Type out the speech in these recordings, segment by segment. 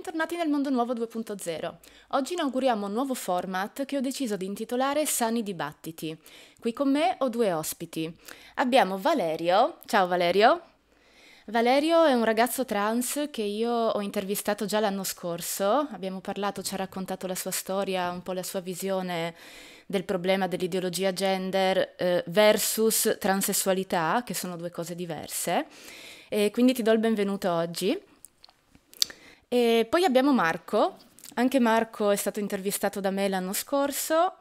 bentornati nel Mondo Nuovo 2.0. Oggi inauguriamo un nuovo format che ho deciso di intitolare Sani Dibattiti. Qui con me ho due ospiti. Abbiamo Valerio. Ciao Valerio. Valerio è un ragazzo trans che io ho intervistato già l'anno scorso. Abbiamo parlato, ci ha raccontato la sua storia, un po' la sua visione del problema dell'ideologia gender eh, versus transessualità, che sono due cose diverse. E quindi ti do il benvenuto oggi. E poi abbiamo Marco, anche Marco è stato intervistato da me l'anno scorso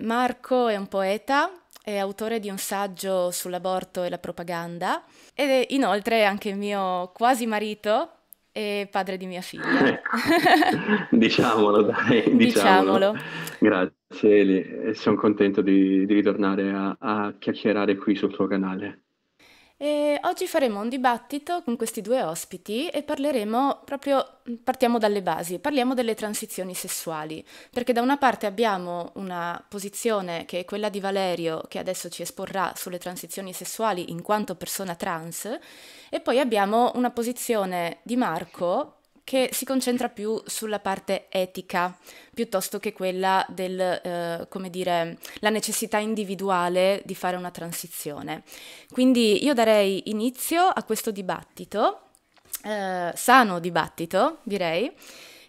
Marco è un poeta, è autore di un saggio sull'aborto e la propaganda ed è inoltre anche mio quasi marito e padre di mia figlia. diciamolo, dai, diciamolo. diciamolo. Grazie Eli, sono contento di, di ritornare a, a chiacchierare qui sul tuo canale. E oggi faremo un dibattito con questi due ospiti e parleremo proprio, partiamo dalle basi, parliamo delle transizioni sessuali, perché da una parte abbiamo una posizione che è quella di Valerio, che adesso ci esporrà sulle transizioni sessuali in quanto persona trans, e poi abbiamo una posizione di Marco che si concentra più sulla parte etica piuttosto che quella del, eh, come dire, la necessità individuale di fare una transizione. Quindi io darei inizio a questo dibattito, eh, sano dibattito direi,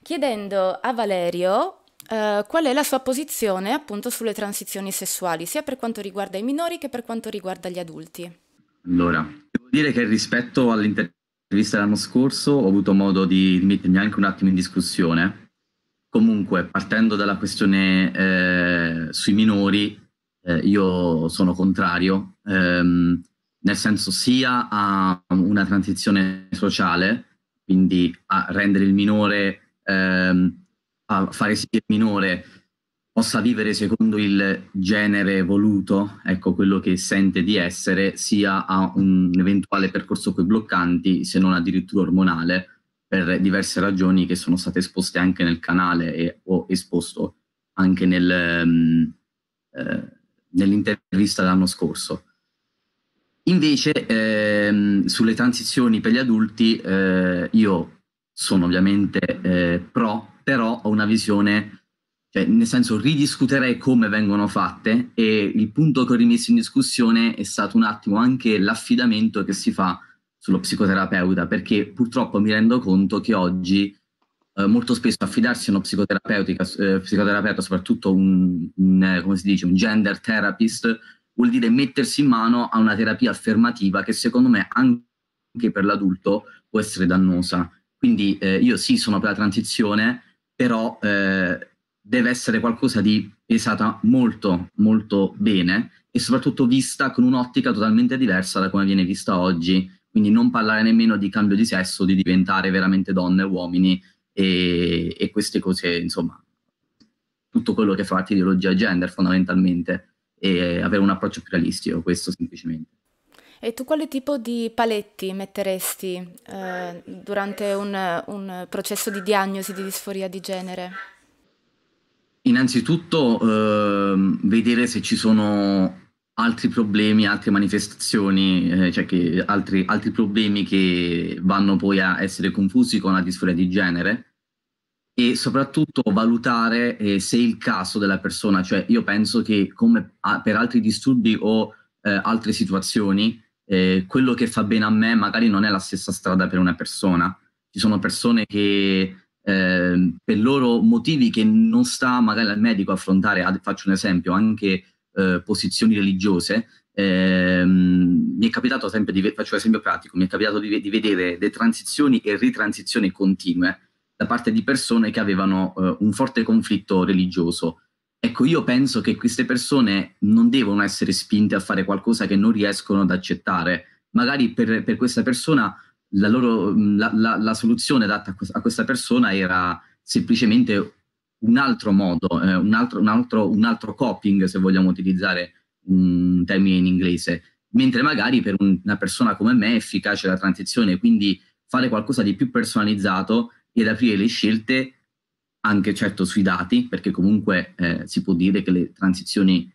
chiedendo a Valerio Uh, qual è la sua posizione appunto sulle transizioni sessuali, sia per quanto riguarda i minori che per quanto riguarda gli adulti? Allora, devo dire che rispetto all'intervento vista l'anno scorso ho avuto modo di mettermi anche un attimo in discussione. Comunque, partendo dalla questione eh, sui minori, eh, io sono contrario, ehm, nel senso sia a una transizione sociale, quindi a rendere il minore, ehm, a fare sì che il minore possa vivere secondo il genere voluto, ecco quello che sente di essere, sia a un eventuale percorso coi bloccanti, se non addirittura ormonale, per diverse ragioni che sono state esposte anche nel canale e ho esposto anche nel, um, eh, nell'intervista dell'anno scorso. Invece ehm, sulle transizioni per gli adulti eh, io sono ovviamente eh, pro, però ho una visione cioè, nel senso, ridiscuterei come vengono fatte e il punto che ho rimesso in discussione è stato un attimo anche l'affidamento che si fa sullo psicoterapeuta, perché purtroppo mi rendo conto che oggi eh, molto spesso affidarsi a uno eh, psicoterapeuta, soprattutto un, un, come si dice, un gender therapist, vuol dire mettersi in mano a una terapia affermativa che secondo me anche per l'adulto può essere dannosa. Quindi eh, io sì sono per la transizione, però eh, deve essere qualcosa di pesata molto, molto bene e soprattutto vista con un'ottica totalmente diversa da come viene vista oggi. Quindi non parlare nemmeno di cambio di sesso, di diventare veramente donne e uomini e, e queste cose, insomma, tutto quello che fa parte di ideologia gender fondamentalmente e avere un approccio più realistico, questo semplicemente. E tu quale tipo di paletti metteresti eh, durante un, un processo di diagnosi di disforia di genere? Innanzitutto eh, vedere se ci sono altri problemi, altre manifestazioni, eh, cioè che altri, altri, problemi che vanno poi a essere confusi con la disforia di genere e soprattutto valutare eh, se il caso della persona, cioè io penso che come a, per altri disturbi o eh, altre situazioni, eh, quello che fa bene a me magari non è la stessa strada per una persona. Ci sono persone che eh, per loro motivi che non sta magari al medico affrontare, ad, faccio un esempio, anche eh, posizioni religiose, eh, mi è capitato sempre di, faccio un esempio pratico, mi è capitato di, di, vedere le transizioni e ritransizioni continue da parte di persone che avevano eh, un forte conflitto religioso. Ecco, io penso che queste persone non devono essere spinte a fare qualcosa che non riescono ad accettare. Magari per, per questa persona la, loro, la, la, la soluzione data a questa persona era semplicemente un altro modo, eh, un, altro, un, altro, un, altro, coping, se vogliamo utilizzare un termine in inglese, mentre magari per un, una persona come me è efficace la transizione, quindi fare qualcosa di più personalizzato ed aprire le scelte anche certo sui dati, perché comunque eh, si può dire che le transizioni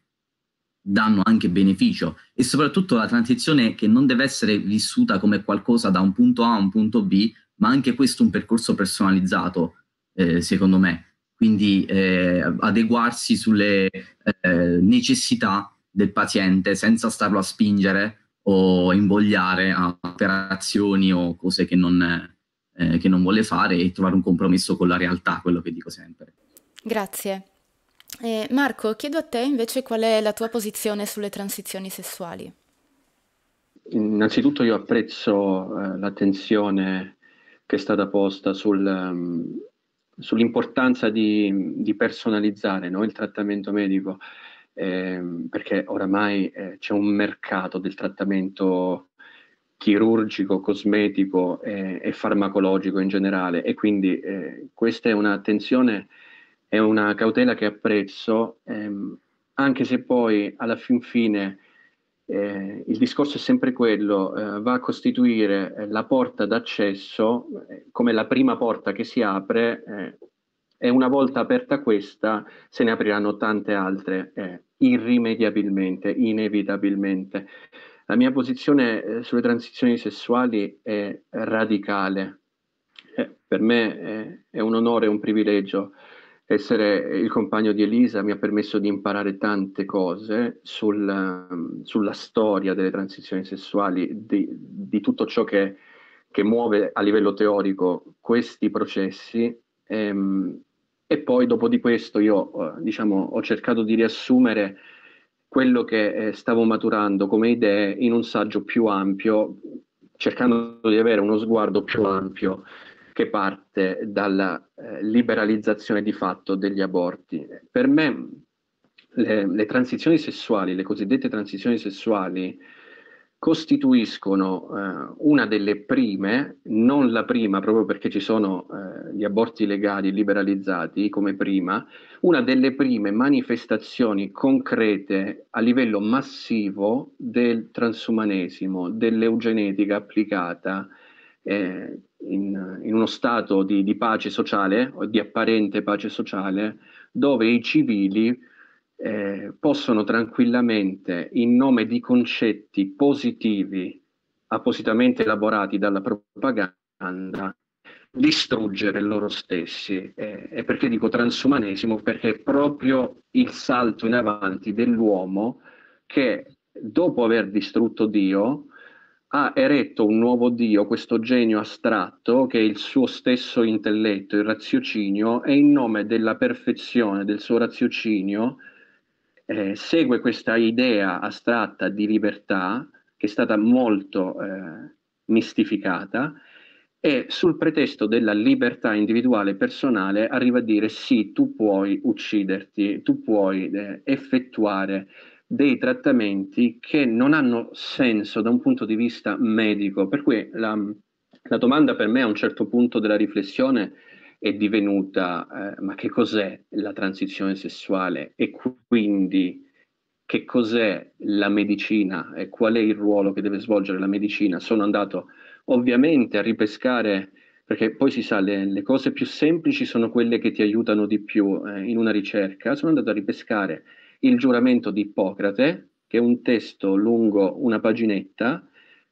danno anche beneficio e soprattutto la transizione che non deve essere vissuta come qualcosa da un punto A a un punto B, ma anche questo un percorso personalizzato, eh, secondo me. Quindi eh, adeguarsi sulle eh, necessità del paziente senza starlo a spingere o invogliare a operazioni o cose che non, eh, che non vuole fare e trovare un compromesso con la realtà, quello che dico sempre. Grazie. Eh, Marco, chiedo a te invece qual è la tua posizione sulle transizioni sessuali. Innanzitutto io apprezzo eh, l'attenzione che è stata posta sul, um, sull'importanza di, di personalizzare no, il trattamento medico, eh, perché oramai eh, c'è un mercato del trattamento chirurgico, cosmetico e, farmacologico in generale e quindi eh, questa è un'attenzione è una cautela che apprezzo, ehm, anche se poi alla fin fine eh, il discorso è sempre quello, eh, va a costituire eh, la porta d'accesso eh, come la prima porta che si apre eh, e una volta aperta questa se ne apriranno tante altre irrimediabilmente, inevitabilmente. La mia posizione sulle transizioni sessuali è radicale. per me è un onore e un privilegio essere il compagno di Elisa mi ha permesso di imparare tante cose sul, sulla storia delle transizioni sessuali, di, di tutto ciò che, che, muove a livello teorico questi processi. E, ehm, e poi dopo di questo io diciamo, ho cercato di riassumere quello che eh, stavo maturando come idee in un saggio più ampio, cercando di avere uno sguardo più ampio che parte dalla eh, liberalizzazione di fatto degli aborti. Per me le, le, transizioni sessuali, le cosiddette transizioni sessuali, costituiscono eh, una delle prime, non la prima proprio perché ci sono eh, gli aborti legali liberalizzati come prima, una delle prime manifestazioni concrete a livello massivo del transumanesimo, dell'eugenetica applicata eh, in, in, uno stato di, di, pace sociale di apparente pace sociale dove i civili eh, possono tranquillamente in nome di concetti positivi appositamente elaborati dalla propaganda distruggere loro stessi. Eh, e perché dico transumanesimo? Perché è proprio il salto in avanti dell'uomo che dopo aver distrutto Dio ha eretto un nuovo Dio, questo genio astratto, che è il suo stesso intelletto, il raziocinio, e in nome della perfezione del suo raziocinio eh, segue questa idea astratta di libertà, che è stata molto eh, mistificata, e sul pretesto della libertà individuale personale arriva a dire sì, tu puoi ucciderti, tu puoi eh, effettuare dei trattamenti che non hanno senso da un punto di vista medico. Per cui la, la domanda per me a un certo punto della riflessione è divenuta eh, ma che cos'è la transizione sessuale e quindi che cos'è la medicina e qual è il ruolo che deve svolgere la medicina. Sono andato ovviamente a ripescare perché poi si sa, le, le cose più semplici sono quelle che ti aiutano di più eh, in una ricerca. Sono andato a ripescare il giuramento di Ippocrate, che è un testo lungo una paginetta,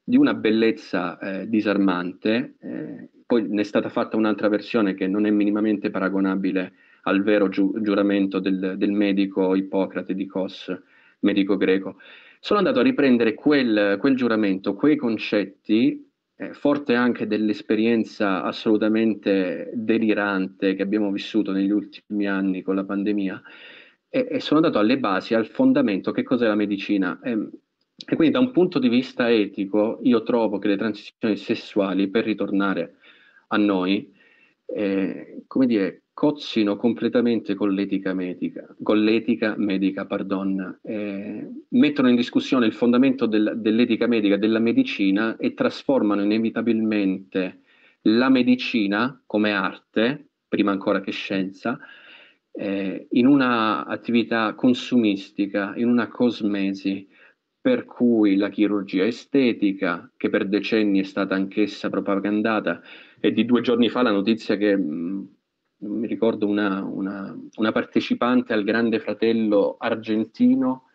di una bellezza eh, disarmante, eh, poi ne è stata fatta un'altra versione che non è minimamente paragonabile al vero giu- giuramento del, del, medico Ippocrate di Kos, medico greco. Sono andato a riprendere quel, quel giuramento, quei concetti, eh, forte anche dell'esperienza assolutamente delirante che abbiamo vissuto negli ultimi anni con la pandemia, e, e sono andato alle basi, al fondamento, che cos'è la medicina. E, ehm, e quindi da un punto di vista etico io trovo che le transizioni sessuali, per ritornare a noi, eh, come dire, cozzino completamente con l'etica medica, con l'etica medica, pardon, eh, mettono in discussione il fondamento del, dell'etica medica, della medicina e trasformano inevitabilmente la medicina come arte, prima ancora che scienza, eh, in un'attività consumistica, in una cosmesi, per cui la chirurgia estetica, che per decenni è stata anch'essa propagandata, e di due giorni fa la notizia che mh, mm, mi ricordo una, una, una, partecipante al Grande Fratello argentino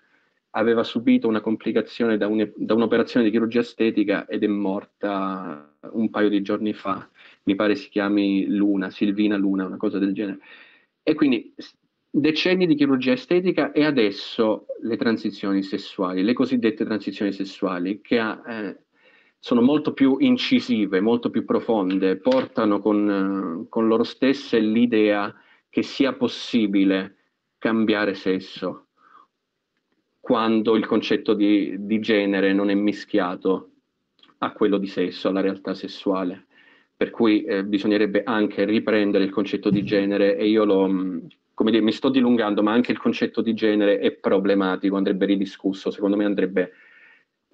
aveva subito una complicazione da, un, da un'operazione di chirurgia estetica ed è morta un paio di giorni fa mi pare si chiami Luna, Silvina Luna, una cosa del genere. E quindi decenni di chirurgia estetica e adesso le transizioni sessuali, le cosiddette transizioni sessuali, che eh, sono molto più incisive, molto più profonde, portano con, con loro stesse l'idea che sia possibile cambiare sesso quando il concetto di, di genere non è mischiato a quello di sesso, alla realtà sessuale. Per cui eh, bisognerebbe anche riprendere il concetto di genere e io lo, come dire, mi sto dilungando, ma anche il concetto di genere è problematico, andrebbe ridiscusso, secondo me andrebbe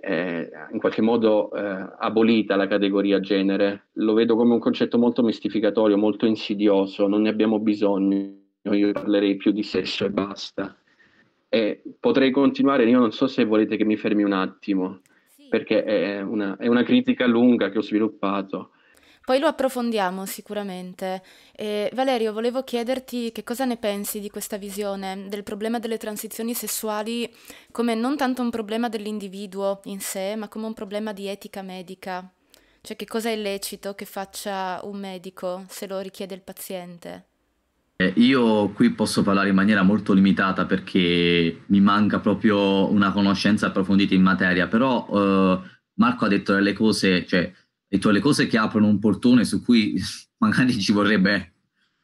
eh, in qualche modo eh, abolita la categoria genere. Lo vedo come un concetto molto mistificatorio, molto insidioso, non ne abbiamo bisogno, io parlerei più di sesso e basta. E potrei continuare, io non so se volete che mi fermi un attimo, sì. perché è una, è una critica lunga che ho sviluppato. Poi lo approfondiamo sicuramente. E, Valerio, volevo chiederti che cosa ne pensi di questa visione del problema delle transizioni sessuali come non tanto un problema dell'individuo in sé, ma come un problema di etica medica. Cioè che cosa è lecito che faccia un medico se lo richiede il paziente? Eh, io qui posso parlare in maniera molto limitata perché mi manca proprio una conoscenza approfondita in materia, però eh, Marco ha detto delle cose, cioè detto le cose che aprono un portone su cui magari ci vorrebbe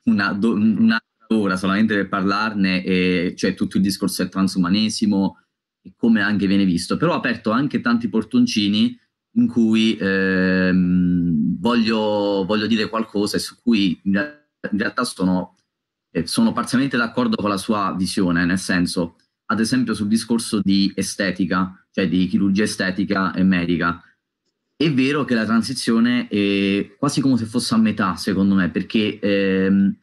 una, do, un'altra ora solamente per parlarne, e, cioè tutto il discorso del transumanesimo e come anche viene visto, però ho aperto anche tanti portoncini in cui ehm, voglio, voglio, dire qualcosa e su cui in, in realtà sono, eh, sono parzialmente d'accordo con la sua visione, nel senso, ad esempio sul discorso di estetica, cioè di chirurgia estetica e medica è vero che la transizione è quasi come se fosse a metà, secondo me, perché ehm,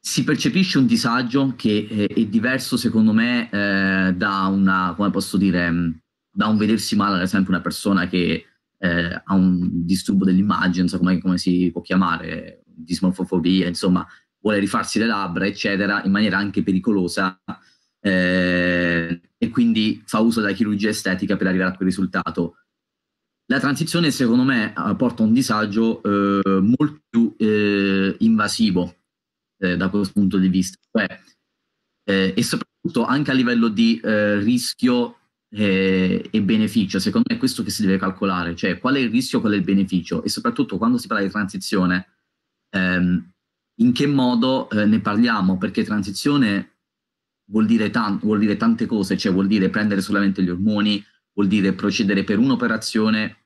si percepisce un disagio che è, è diverso, secondo me, eh, da una, come posso dire, da un vedersi male, ad esempio, una persona che eh, ha un disturbo dell'immagine, non so come, come si può chiamare, dismorfofobia, insomma, vuole rifarsi le labbra, eccetera, in maniera anche pericolosa. Eh, e quindi fa uso della chirurgia estetica per arrivare a quel risultato la transizione secondo me eh, porta un disagio eh, molto più eh, invasivo eh, da questo punto di vista. Cioè, eh, e soprattutto anche a livello di eh, rischio e beneficio. Secondo me è questo che si deve calcolare. Cioè qual è il rischio qual è il beneficio? E soprattutto quando si parla di transizione ehm, in che modo ne parliamo? Perché transizione vuol dire, tan- vuol dire tante cose. Cioè vuol dire prendere solamente gli ormoni vuol dire procedere per un'operazione,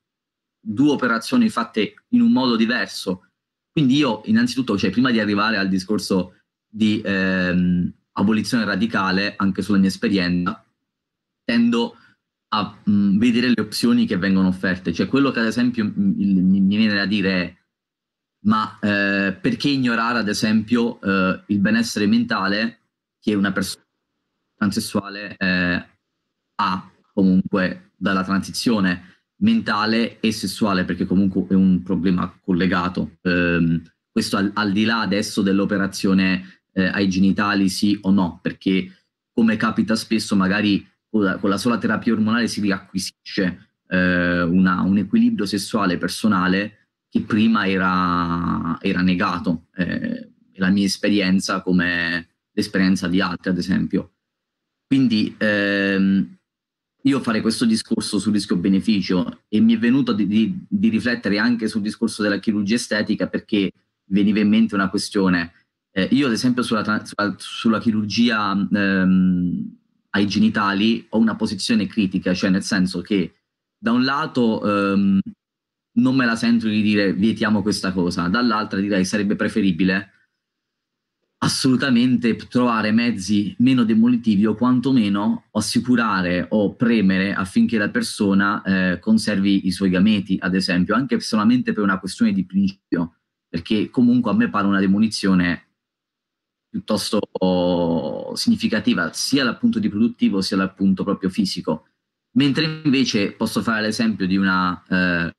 due operazioni fatte in un modo diverso. Quindi io innanzitutto, cioè, prima di arrivare al discorso di ehm, abolizione radicale, anche sulla mia esperienza, tendo a mh, mm, vedere le opzioni che vengono offerte. Cioè quello che ad esempio mi, mi viene da dire è ma eh, perché ignorare ad esempio eh, il benessere mentale che una persona transessuale eh, ha comunque dalla transizione mentale e sessuale, perché comunque è un problema collegato. Um, questo al, al, di là adesso dell'operazione eh, ai genitali sì o no, perché come capita spesso magari con la, con la sola terapia ormonale si riacquisisce eh, una, un equilibrio sessuale personale che prima era, era negato. Eh, la mia esperienza come l'esperienza di altri, ad esempio. Quindi ehm, io fare questo discorso sul rischio-beneficio e mi è venuto di, di, di, riflettere anche sul discorso della chirurgia estetica perché veniva in mente una questione. Eh, io ad esempio sulla, sulla, sulla chirurgia ehm, ai genitali ho una posizione critica, cioè nel senso che da un lato ehm, non me la sento di dire vietiamo questa cosa, dall'altra direi sarebbe preferibile assolutamente trovare mezzi meno demolitivi o quantomeno assicurare o premere affinché la persona eh, conservi i suoi gameti, ad esempio, anche solamente per una questione di principio, perché comunque a me pare una demolizione piuttosto significativa sia dal punto di produttivo sia dal punto proprio fisico. Mentre invece posso fare l'esempio di una, eh,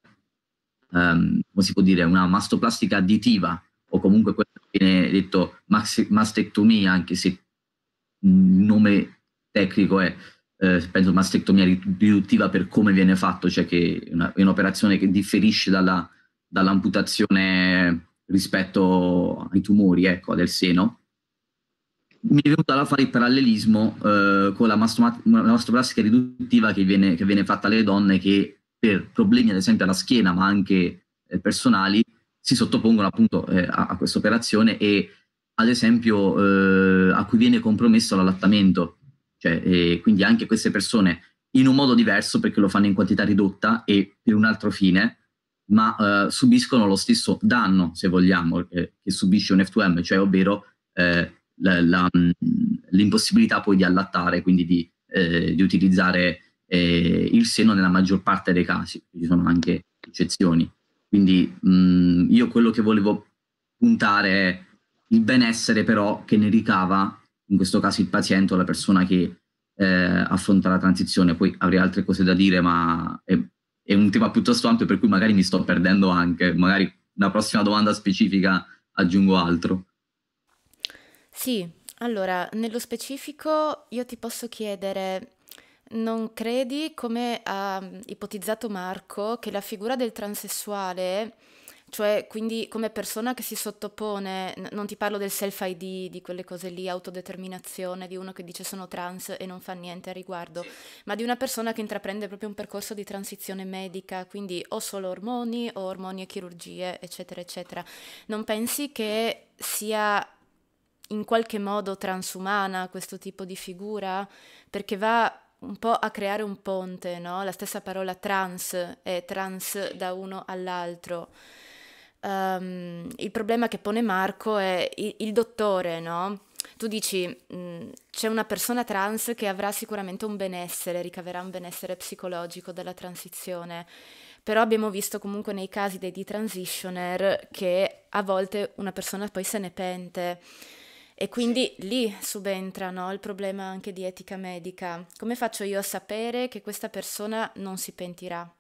um, come si può dire, una mastoplastica additiva o comunque quello che viene detto mastectomia, anche se il nome tecnico è, eh, penso, mastectomia riduttiva per come viene fatto, cioè che è, una, è un'operazione che differisce dalla, dall'amputazione rispetto ai tumori ecco, del seno, mi è venuto da fare il parallelismo eh, con la, mastoplastica riduttiva che viene, che viene, fatta alle donne che per problemi ad esempio alla schiena ma anche eh, personali si sottopongono appunto eh, a, a questa operazione e ad esempio eh, a cui viene compromesso l'allattamento. Cioè, quindi anche queste persone in un modo diverso perché lo fanno in quantità ridotta e per un altro fine, ma eh, subiscono lo stesso danno, se vogliamo, eh, che subisce un F2M, cioè ovvero eh, la, la, l'impossibilità poi di allattare, quindi di, eh, di utilizzare eh, il seno nella maggior parte dei casi, ci sono anche eccezioni. Quindi mh, io quello che volevo puntare è il benessere però che ne ricava, in questo caso il paziente o la persona che eh, affronta la transizione. Poi avrei altre cose da dire, ma è, è, un tema piuttosto ampio per cui magari mi sto perdendo anche, magari una prossima domanda specifica aggiungo altro. Sì, allora, nello specifico io ti posso chiedere, non credi, come ha ipotizzato Marco, che la figura del transessuale cioè, quindi come persona che si sottopone, non ti parlo del self-ID, di quelle cose lì, autodeterminazione, di uno che dice sono trans e non fa niente a riguardo, ma di una persona che intraprende proprio un percorso di transizione medica, quindi o solo ormoni o ormoni e chirurgie, eccetera, eccetera. Non pensi che sia in qualche modo transumana questo tipo di figura? Perché va un po' a creare un ponte, no? La stessa parola trans è trans da uno all'altro. Um, il problema che pone Marco è il, il dottore, no? Tu dici, mm, c'è una persona trans che avrà sicuramente un benessere, ricaverà un benessere psicologico dalla transizione, però abbiamo visto comunque nei casi dei detransitioner che a volte una persona poi se ne pente. E quindi lì subentra no, il problema anche di etica medica. Come faccio io a sapere che questa persona non si pentirà?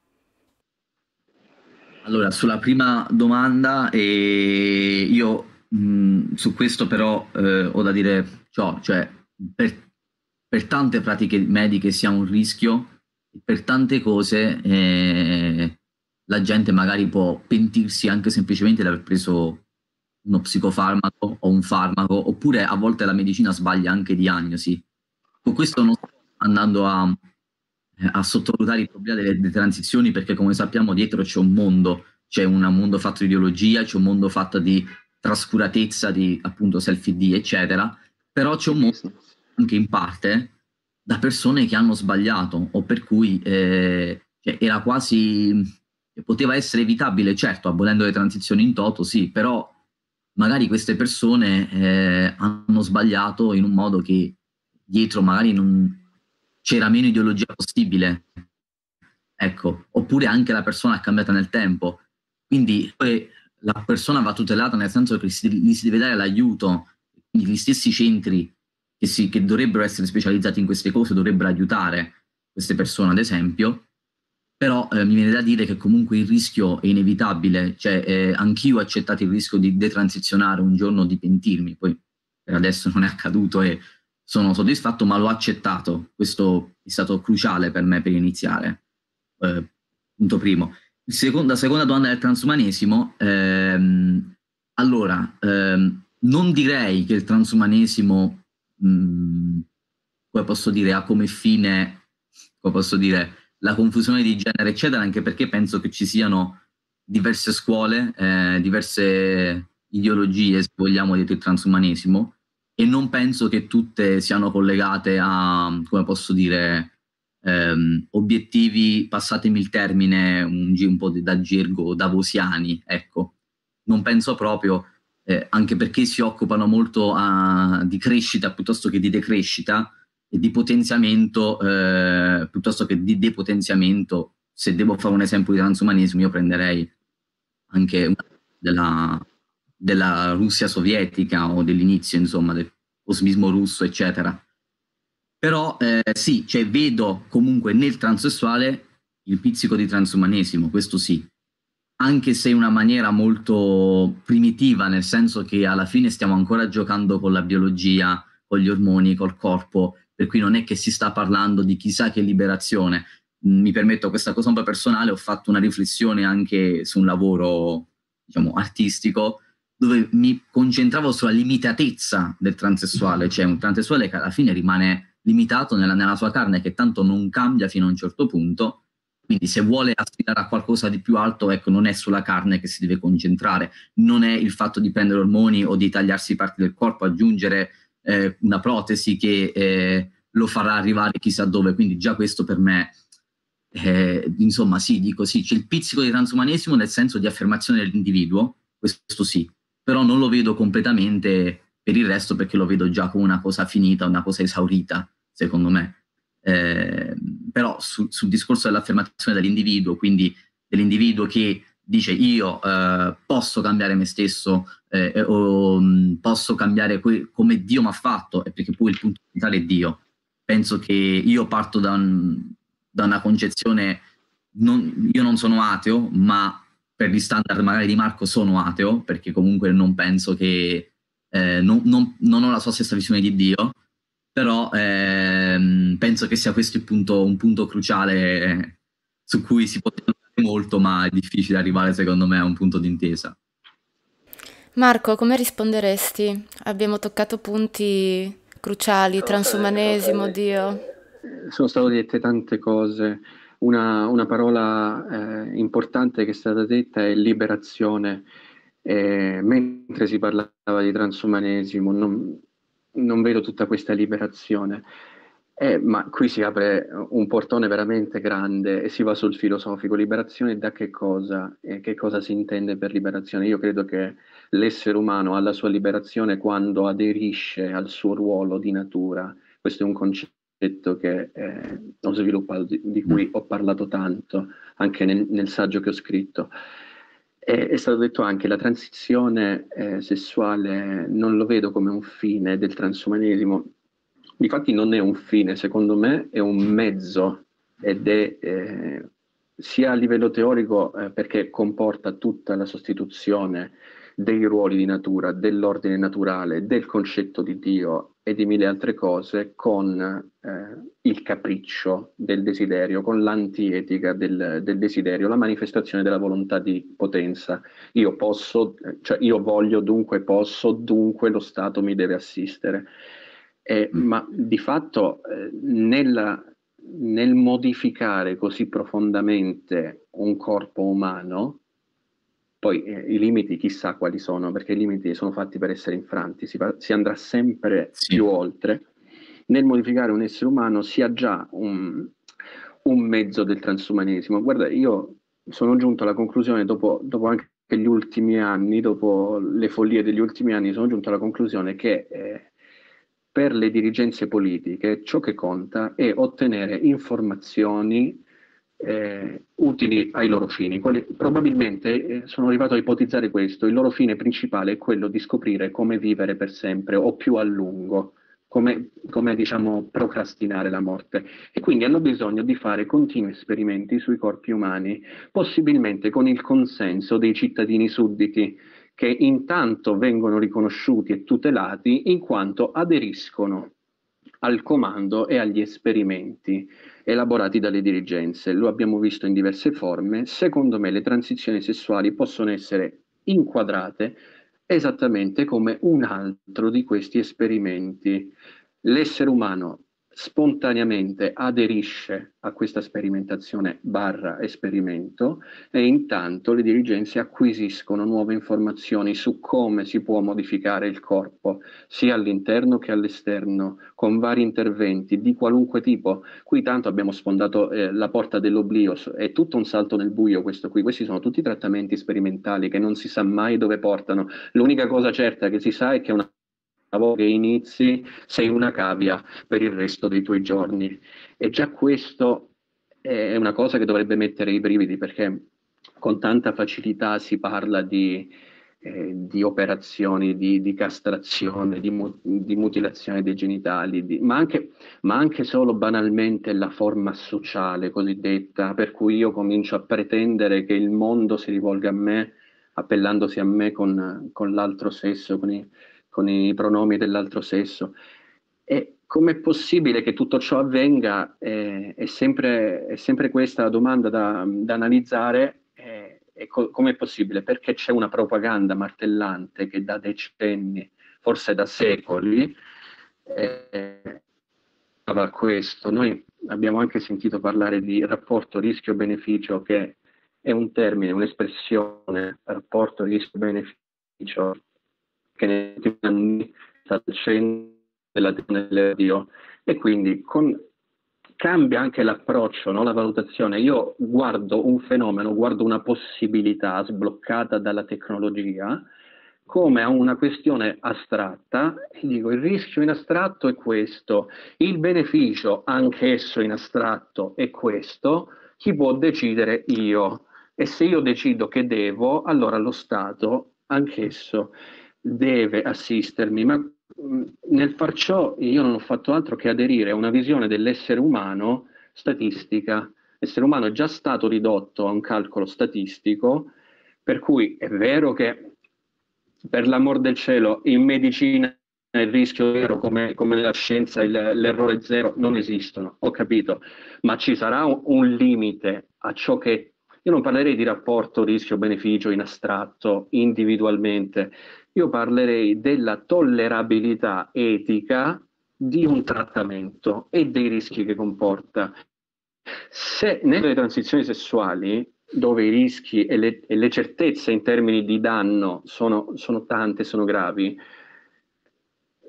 Allora, sulla prima domanda, eh, io mh, su questo però eh, ho da dire ciò, cioè per, per, tante pratiche mediche sia un rischio, per tante cose eh, la gente magari può pentirsi anche semplicemente di aver preso uno psicofarmaco o un farmaco, oppure a volte la medicina sbaglia anche diagnosi. Con questo non sto andando a a sottovalutare il problema delle, delle, transizioni perché come sappiamo dietro c'è un mondo, c'è un mondo fatto di ideologia, c'è un mondo fatto di trascuratezza, di appunto self-id, eccetera, però c'è un mondo anche in parte da persone che hanno sbagliato o per cui eh, cioè era quasi poteva essere evitabile, certo, abolendo le transizioni in toto, sì, però magari queste persone eh, hanno sbagliato in un modo che dietro magari non, c'era meno ideologia possibile, ecco, oppure anche la persona è cambiata nel tempo. Quindi la persona va tutelata nel senso che gli si deve dare l'aiuto, gli stessi centri che, si, che dovrebbero essere specializzati in queste cose dovrebbero aiutare queste persone, ad esempio, però eh, mi viene da dire che comunque il rischio è inevitabile, cioè eh, anch'io ho accettato il rischio di detransizionare un giorno, di pentirmi, poi per adesso non è accaduto e sono soddisfatto, ma l'ho accettato. Questo è stato cruciale per me per iniziare. Eh, punto primo. Secondo, la seconda domanda del transumanesimo, ehm, allora, ehm, non direi che il transumanesimo, mh, mm, come posso dire, ha come fine, come posso dire, la confusione di genere, eccetera, anche perché penso che ci siano diverse scuole, eh, diverse ideologie, se vogliamo, dietro il transumanesimo, e non penso che tutte siano collegate a, come posso dire, ehm, obiettivi, passatemi il termine, un, un po' da gergo, davosiani, ecco. Non penso proprio, eh, anche perché si occupano molto a, di crescita piuttosto che di decrescita di potenziamento eh, piuttosto che di depotenziamento. Se devo fare un esempio di transumanesimo, io prenderei anche della, della Russia sovietica o dell'inizio, insomma, del cosmismo russo, eccetera. Però eh, sì, cioè, vedo comunque nel transessuale il pizzico di transumanesimo, questo sì, anche se in una maniera molto primitiva, nel senso che alla fine stiamo ancora giocando con la biologia, con gli ormoni, col corpo, per cui non è che si sta parlando di chissà che liberazione. Mi permetto questa cosa un po' personale, ho fatto una riflessione anche su un lavoro, diciamo, artistico, dove mi concentravo sulla limitatezza del transessuale, cioè un transessuale che alla fine rimane limitato nella, nella sua carne, che tanto non cambia fino a un certo punto, quindi se vuole aspirare a qualcosa di più alto, ecco, non è sulla carne che si deve concentrare, non è il fatto di prendere ormoni o di tagliarsi parti del corpo, aggiungere eh, una protesi che eh, lo farà arrivare chissà dove, quindi già questo per me, eh, insomma sì, dico sì, c'è il pizzico di transumanesimo nel senso di affermazione dell'individuo, questo sì, però non lo vedo completamente per il resto perché lo vedo già come una cosa finita, una cosa esaurita, secondo me. Eh, però sul, sul discorso dell'affermazione dell'individuo, quindi dell'individuo che dice io eh, posso cambiare me stesso eh, o mh, mm, posso cambiare que- come Dio mi ha fatto, e perché poi il punto centrale è Dio. Penso che io parto da, un, da una concezione, non, io non sono ateo, ma per gli standard magari di Marco sono ateo, perché comunque non penso che, eh, non, non, non, ho la sua stessa visione di Dio, però ehm, penso che sia questo punto, un punto cruciale su cui si può molto, ma è difficile arrivare secondo me a un punto d'intesa. Marco, come risponderesti? Abbiamo toccato punti cruciali, transumanesimo, Dio. Sono state dette tante cose. Una, una parola eh, importante che è stata detta è liberazione. Eh, mentre si parlava di transumanesimo, non, non vedo tutta questa liberazione. Eh, ma qui si apre un portone veramente grande e si va sul filosofico. Liberazione da che cosa? E che cosa si intende per liberazione? Io credo che l'essere umano ha la sua liberazione quando aderisce al suo ruolo di natura. Questo è un concetto che eh, ho sviluppato, di, di, cui ho parlato tanto anche nel, nel saggio che ho scritto. E, è stato detto anche che la transizione eh, sessuale non lo vedo come un fine del transumanesimo, Difatti non è un fine, secondo me è un mezzo ed è eh, sia a livello teorico eh, perché comporta tutta la sostituzione dei ruoli di natura, dell'ordine naturale, del concetto di Dio e di mille altre cose con eh, il capriccio del desiderio, con l'antietica del, del, desiderio, la manifestazione della volontà di potenza. Io posso, cioè io voglio, dunque posso, dunque lo Stato mi deve assistere. Eh, ma di fatto eh, nella, nel modificare così profondamente un corpo umano, poi eh, i limiti chissà quali sono, perché i limiti sono fatti per essere infranti, si, si andrà sempre sì. più oltre. Nel modificare un essere umano si ha già un, un mezzo del transumanesimo. Guarda, io sono giunto alla conclusione, dopo, dopo anche gli ultimi anni, dopo le follie degli ultimi anni, sono giunto alla conclusione che eh, per le dirigenze politiche ciò che conta è ottenere informazioni eh, utili ai loro fini. Quelli, probabilmente eh, sono arrivato a ipotizzare questo, il loro fine principale è quello di scoprire come vivere per sempre o più a lungo, come, come diciamo procrastinare la morte e quindi hanno bisogno di fare continui esperimenti sui corpi umani, possibilmente con il consenso dei cittadini sudditi che intanto vengono riconosciuti e tutelati in quanto aderiscono al comando e agli esperimenti elaborati dalle dirigenze. Lo abbiamo visto in diverse forme. Secondo me le transizioni sessuali possono essere inquadrate esattamente come un altro di questi esperimenti. L'essere umano spontaneamente aderisce a questa sperimentazione barra esperimento e intanto le dirigenze acquisiscono nuove informazioni su come si può modificare il corpo sia all'interno che all'esterno con vari interventi di qualunque tipo. Qui tanto abbiamo sfondato eh, la porta dell'oblio, è tutto un salto nel buio questo qui, questi sono tutti trattamenti sperimentali che non si sa mai dove portano. L'unica cosa certa che si sa è che una che inizi sei una cavia per il resto dei tuoi giorni. E già questo è una cosa che dovrebbe mettere i brividi perché con tanta facilità si parla di, eh, di operazioni di, di castrazione, di, mu- di, mutilazione dei genitali, ma, anche, ma, anche, solo banalmente la forma sociale cosiddetta, per cui io comincio a pretendere che il mondo si rivolga a me, appellandosi a me con, con l'altro sesso, con i, con i pronomi dell'altro sesso. E com'è possibile che tutto ciò avvenga? Eh, è, sempre, è, sempre, questa la domanda da, da analizzare eh, E co- com'è possibile? Perché c'è una propaganda martellante che da decenni, forse da secoli, eh, a questo. Noi abbiamo anche sentito parlare di rapporto rischio-beneficio, che è un termine, un'espressione, rapporto rischio-beneficio, che negli ultimi anni sta al centro dell'attenzione dell'Dio e quindi con, cambia anche l'approccio, no? la valutazione. Io guardo un fenomeno, guardo una possibilità sbloccata dalla tecnologia come a una questione astratta e dico il rischio in astratto è questo, il beneficio anch'esso in astratto è questo, chi può decidere io e se io decido che devo, allora lo Stato anch'esso deve assistermi, ma nel far ciò io non ho fatto altro che aderire a una visione dell'essere umano statistica. L'essere umano è già stato ridotto a un calcolo statistico, per cui è vero che per l'amor del cielo in medicina il rischio zero come, come nella scienza il, l'errore zero non esistono, ho capito, ma ci sarà un, un limite a ciò che io non parlerei di rapporto rischio-beneficio in astratto, individualmente, io parlerei della tollerabilità etica di un trattamento e dei rischi che comporta. Se nelle transizioni sessuali, dove i rischi e le, e le certezze in termini di danno sono, sono tante, sono gravi,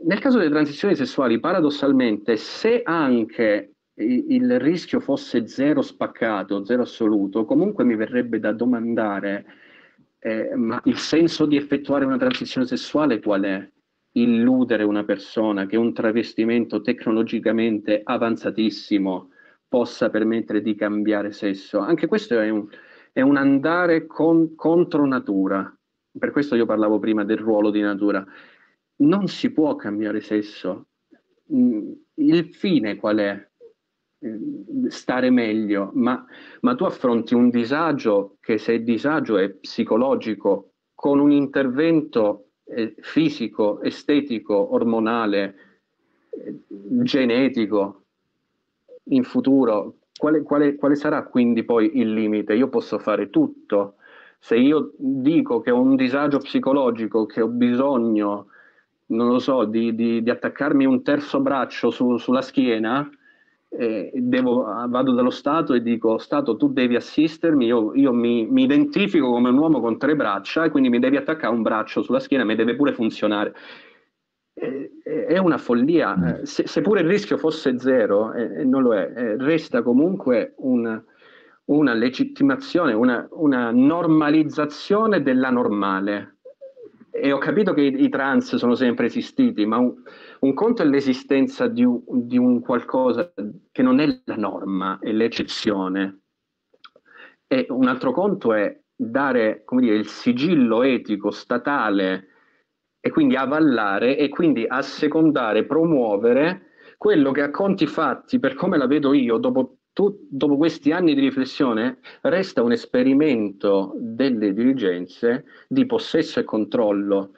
nel caso delle transizioni sessuali, paradossalmente, se anche il rischio fosse zero spaccato, zero assoluto, comunque mi verrebbe da domandare eh, ma il senso di effettuare una transizione sessuale qual è? Illudere una persona che un travestimento tecnologicamente avanzatissimo possa permettere di cambiare sesso. Anche questo è un, è un andare con, contro natura. Per questo io parlavo prima del ruolo di natura. Non si può cambiare sesso. Mm, il fine qual è? Stare meglio, ma, ma, tu affronti un disagio che se il disagio è psicologico, con un intervento eh, fisico, estetico, ormonale, eh, genetico, in futuro, quale, quale, quale sarà quindi poi il limite? Io posso fare tutto. Se io dico che ho un disagio psicologico, che ho bisogno, non lo so, di, di, di attaccarmi un terzo braccio su, sulla schiena, eh, devo, vado dallo Stato e dico Stato tu devi assistermi, io, io mi, mi, identifico come un uomo con tre braccia e quindi mi devi attaccare un braccio sulla schiena, mi deve pure funzionare. Eh, è una follia, mm. eh, se, seppure il rischio fosse zero, non lo è, eh, resta comunque un, una legittimazione, una, una normalizzazione della normale. E ho capito che i, i trans sono sempre esistiti, ma un, un conto è l'esistenza di un, di un qualcosa che non è la norma, è l'eccezione. E un altro conto è dare dire, il sigillo etico statale e quindi avallare e quindi assecondare, promuovere quello che a conti fatti, per come la vedo io, dopo, tu, dopo questi anni di riflessione, resta un esperimento delle dirigenze di possesso e controllo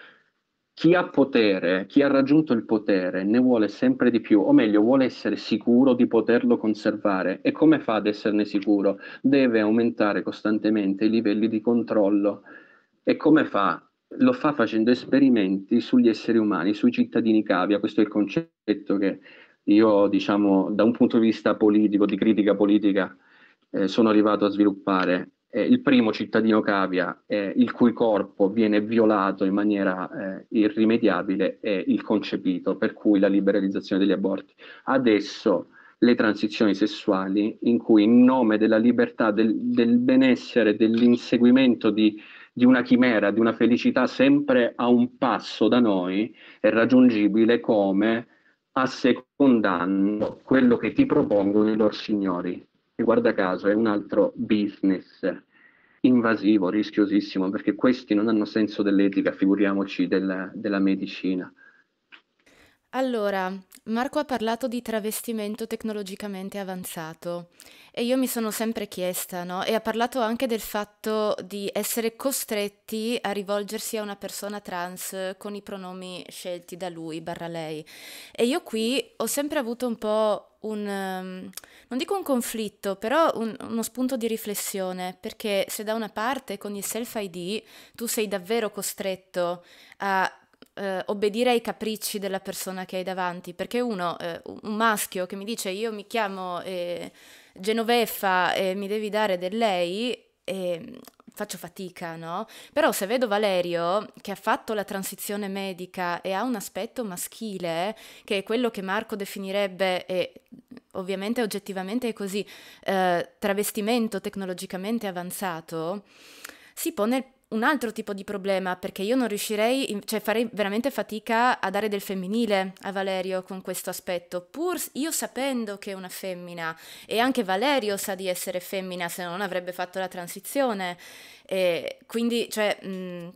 chi ha potere, chi ha raggiunto il potere, ne vuole sempre di più, o meglio, vuole essere sicuro di poterlo conservare. E come fa ad esserne sicuro? Deve aumentare costantemente i livelli di controllo. E come fa? Lo fa facendo esperimenti sugli esseri umani, sui cittadini cavia. Questo è il concetto che io, diciamo, da un punto di vista politico, di critica politica, eh, sono arrivato a sviluppare eh, il primo cittadino cavia, eh, il cui corpo viene violato in maniera eh, irrimediabile, è il concepito, per cui la liberalizzazione degli aborti. Adesso le transizioni sessuali, in cui in nome della libertà, del, del benessere, dell'inseguimento di, di una chimera, di una felicità sempre a un passo da noi, è raggiungibile come assecondando quello che ti propongono i loro signori e guarda caso è un altro business invasivo, rischiosissimo, perché questi non hanno senso dell'etica, figuriamoci della, della medicina. Allora, Marco ha parlato di travestimento tecnologicamente avanzato e io mi sono sempre chiesta, no? E ha parlato anche del fatto di essere costretti a rivolgersi a una persona trans con i pronomi scelti da lui, barra lei. E io qui ho sempre avuto un po' un, um, non dico un conflitto, però un- uno spunto di riflessione, perché se da una parte con il self-ID tu sei davvero costretto a eh, obbedire ai capricci della persona che hai davanti, perché uno, eh, un maschio che mi dice io mi chiamo eh, Genoveffa e mi devi dare del lei, e faccio fatica, no? Però se vedo Valerio che ha fatto la transizione medica e ha un aspetto maschile, che è quello che Marco definirebbe, e ovviamente oggettivamente è così, eh, travestimento tecnologicamente avanzato, si pone il un altro tipo di problema, perché io non riuscirei, cioè farei veramente fatica a dare del femminile a Valerio con questo aspetto, pur io sapendo che è una femmina e anche Valerio sa di essere femmina, se non avrebbe fatto la transizione. E quindi, cioè, mh,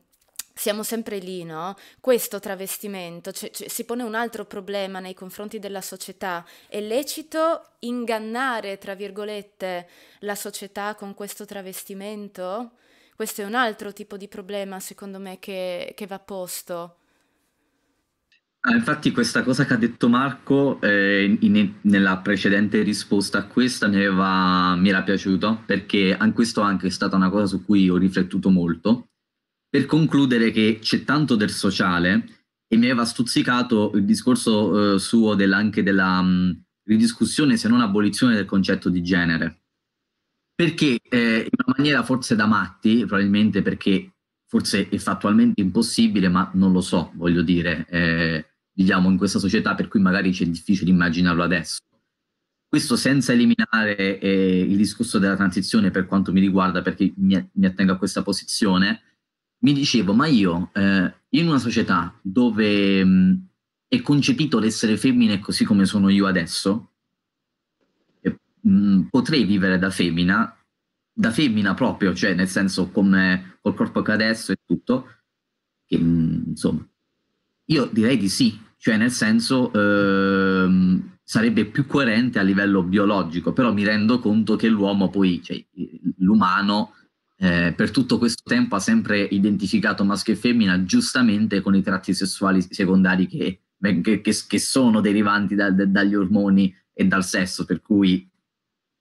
siamo sempre lì, no? Questo travestimento, cioè, cioè, si pone un altro problema nei confronti della società. È lecito ingannare, tra virgolette, la società con questo travestimento? Questo è un altro tipo di problema, secondo me, che, che va posto. Ah, infatti questa cosa che ha detto Marco eh, in, nella precedente risposta a questa mi, aveva, mi era piaciuto perché anche questo anche è stata una cosa su cui ho riflettuto molto per concludere che c'è tanto del sociale e mi aveva stuzzicato il discorso eh, suo della, anche della mh, ridiscussione se non abolizione del concetto di genere perché eh, in una maniera forse da matti, probabilmente perché forse è fattualmente impossibile, ma non lo so, voglio dire, eh, viviamo in questa società per cui magari c'è difficile immaginarlo adesso. Questo senza eliminare eh, il discorso della transizione per quanto mi riguarda, perché mi, mi attengo a questa posizione, mi dicevo, ma io eh, in una società dove mh, è concepito l'essere femmine così come sono io adesso, mh, mm, potrei vivere da femmina, da femmina proprio, cioè nel senso come col corpo che adesso e tutto, che, mh, mm, insomma, io direi di sì, cioè nel senso ehm, sarebbe più coerente a livello biologico, però mi rendo conto che l'uomo poi, cioè l'umano, eh, per tutto questo tempo ha sempre identificato maschio e femmina giustamente con i tratti sessuali secondari che, che, che sono derivanti da, da, dagli ormoni e dal sesso, per cui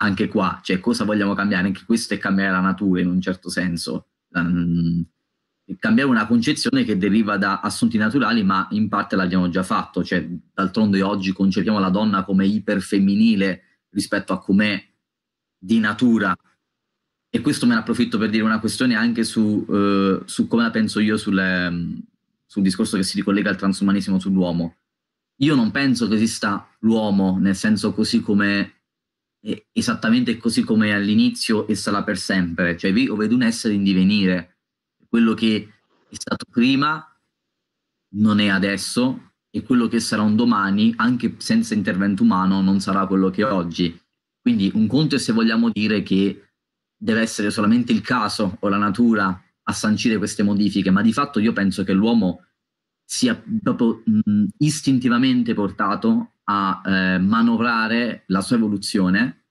anche qua, cioè cosa vogliamo cambiare? Anche questo è cambiare la natura in un certo senso. Um, cambiare una concezione che deriva da assunti naturali, ma in parte l'abbiamo già fatto, cioè d'altronde oggi concepiamo la donna come iperfemminile rispetto a com'è di natura. E questo me ne approfitto per dire una questione anche su, uh, su come la penso io sulle, sul discorso che si ricollega al transumanesimo sull'uomo. Io non penso che esista l'uomo nel senso così come esattamente così come all'inizio e sarà per sempre, cioè io vedo un essere in divenire, quello che è stato prima non è adesso e quello che sarà un domani, anche senza intervento umano, non sarà quello che è oggi. Quindi un conto è se vogliamo dire che deve essere solamente il caso o la natura a sancire queste modifiche, ma di fatto io penso che l'uomo sia proprio mh, istintivamente portato a eh, manovrare la sua evoluzione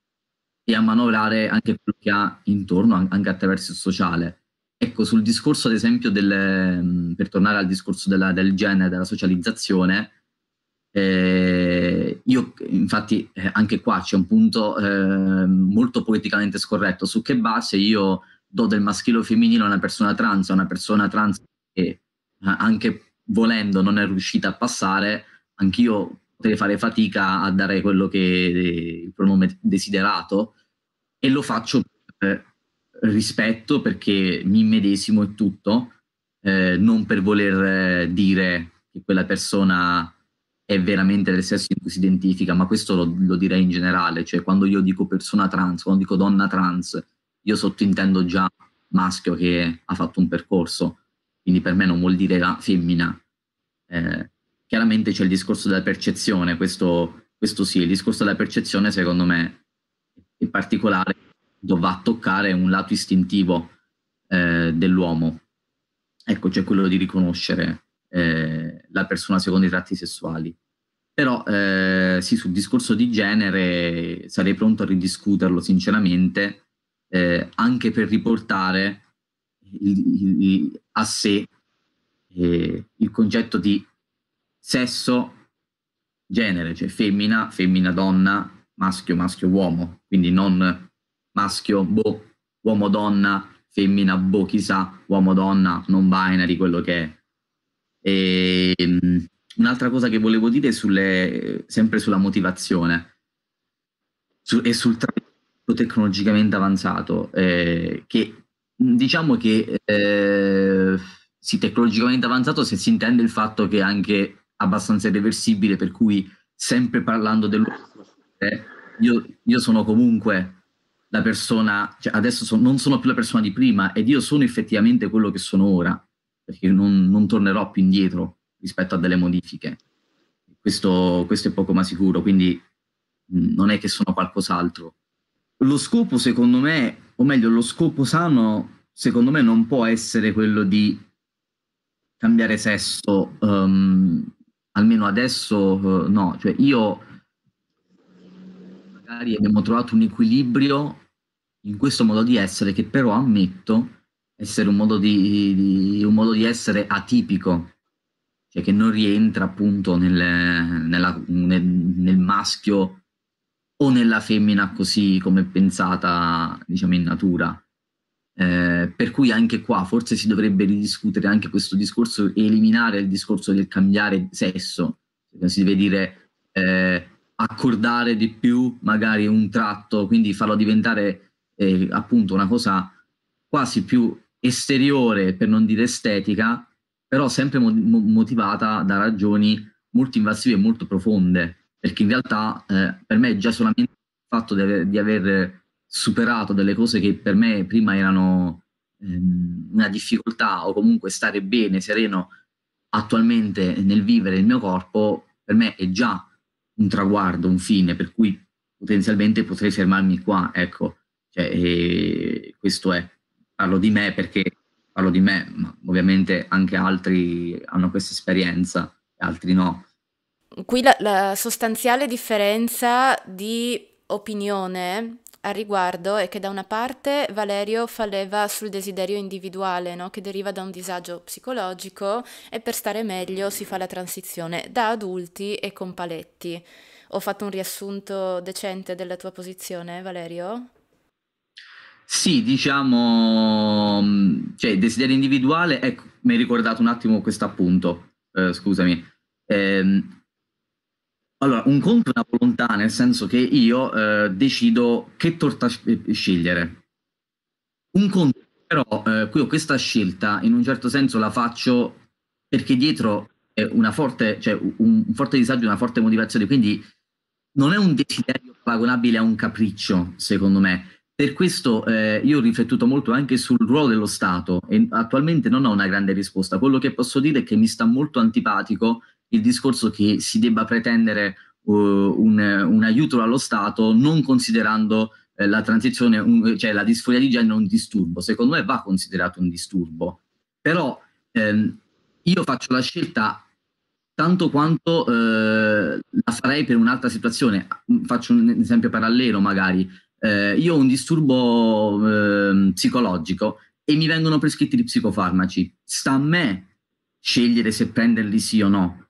e a manovrare anche quello che ha intorno, anche attraverso il sociale. Ecco, sul discorso ad esempio del, mm, per tornare al discorso della, del genere, della socializzazione, eh, io infatti eh, anche qua c'è un punto eh, molto politicamente scorretto, su che base io do del maschile o femminile a una persona trans, a una persona trans che eh, anche volendo non è riuscita a passare, anch'io potrei fare fatica a dare quello che il pronome desiderato e lo faccio per rispetto perché mi immedesimo e tutto, eh, non per voler dire che quella persona è veramente del sesso in cui si identifica, ma questo lo, lo direi in generale, cioè quando io dico persona trans, quando dico donna trans, io sottintendo già maschio che ha fatto un percorso, quindi per me non vuol dire la femmina. Eh, chiaramente c'è il discorso della percezione, questo, questo sì, il discorso della percezione secondo me in particolare va a toccare un lato istintivo eh, dell'uomo. Ecco, c'è quello di riconoscere eh, la persona secondo i tratti sessuali. Però eh, sì, sul discorso di genere sarei pronto a ridiscuterlo sinceramente, eh, anche per riportare il, il, a sé eh, il concetto di sesso, genere, cioè femmina, femmina, donna, maschio, maschio, uomo, quindi non maschio, boh, uomo, donna, femmina, boh, chissà, uomo, donna, non binary, quello che è. E, um, un'altra cosa che volevo dire sulle, sempre sulla motivazione su, e sul traffico tecnologicamente avanzato, eh, che diciamo che eh, sì, tecnologicamente avanzato se si intende il fatto che anche abbastanza irreversibile, per cui sempre parlando dello eh, io, io sono comunque la persona, cioè adesso so, non sono più la persona di prima ed io sono effettivamente quello che sono ora, perché non, non tornerò più indietro rispetto a delle modifiche. Questo, questo, è poco ma sicuro, quindi mh, non è che sono qualcos'altro. Lo scopo, secondo me, o meglio, lo scopo sano, secondo me, non può essere quello di cambiare sesso, um, almeno adesso uh, no, cioè io magari abbiamo trovato un equilibrio in questo modo di essere che però ammetto essere un modo di, di, un modo di essere atipico, cioè che non rientra appunto nel, nella, nel, nel maschio o nella femmina così come pensata diciamo in natura. Eh, per cui anche qua forse si dovrebbe ridiscutere anche questo discorso e eliminare il discorso del cambiare sesso. Si deve dire eh, accordare di più magari un tratto, quindi farlo diventare eh, appunto una cosa quasi più esteriore, per non dire estetica, però sempre mo- motivata da ragioni molto invasive e molto profonde, perché in realtà eh, per me già solamente il fatto di aver, di aver, superato delle cose che per me prima erano ehm, una difficoltà o comunque stare bene, sereno attualmente nel vivere il mio corpo, per me è già un traguardo, un fine, per cui potenzialmente potrei fermarmi qua, ecco, cioè, questo è, parlo di me perché parlo di me, ma ovviamente anche altri hanno questa esperienza, altri no. Qui la, la sostanziale differenza di opinione al riguardo è che da una parte Valerio fa leva sul desiderio individuale, no? che deriva da un disagio psicologico e per stare meglio si fa la transizione da adulti e con paletti. Ho fatto un riassunto decente della tua posizione, Valerio? Sì, diciamo, cioè desiderio individuale, ecco, mi hai ricordato un attimo questo appunto, eh, scusami. Eh, allora, un conto è una volontà, nel senso che io eh, decido che torta scegliere. Un conto, però, eh, qui ho questa scelta, in un certo senso la faccio perché dietro è forte, cioè un, un forte disagio, una forte motivazione, quindi non è un desiderio paragonabile a un capriccio, secondo me. Per questo eh, io ho riflettuto molto anche sul ruolo dello Stato e attualmente non ho una grande risposta. Quello che posso dire è che mi sta molto antipatico il discorso che si debba pretendere uh, un, un, aiuto allo Stato non considerando eh, la transizione, un, cioè la disforia di genere un disturbo. Secondo me va considerato un disturbo, però ehm, io faccio la scelta tanto quanto eh, la farei per un'altra situazione. Faccio un esempio parallelo magari. Eh, io ho un disturbo ehm, psicologico e mi vengono prescritti gli psicofarmaci. Sta a me scegliere se prenderli sì o no